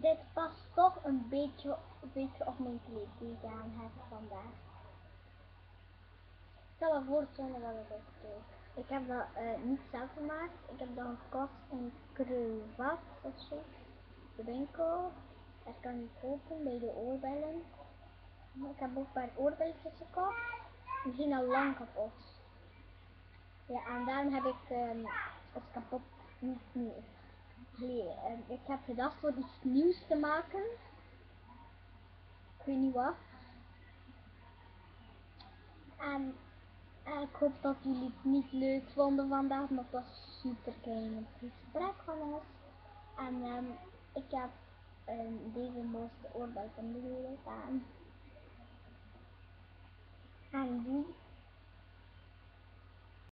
dit past toch een beetje, beetje op mijn kleed die ik aan heb vandaag. Ik zal wel voorstellen wat het is. dus. Ik heb dat eh, niet zelf gemaakt. Ik heb dat gekocht in Kruvat of zo. De winkel. Dat kan je kopen bij de oorbellen. Ik heb ook een paar oorbelletjes gekocht. Die zijn al lang kapot. Ja, en daarom heb ik ehm het kapot niet meer. Ehm, ik heb gedacht voor iets nieuws te maken. Ik weet niet wat. En, en ik hoop dat jullie het niet leuk vonden vandaag, maar het was super klein gesprek van ons. En ehm, ik heb ehm, deze mooiste oorbel van de wereld aan. En die